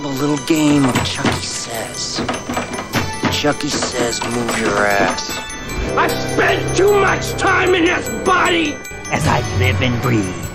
have a little game of Chucky Says. Chucky Says, move your ass. I've spent too much time in this body! As I live and breathe.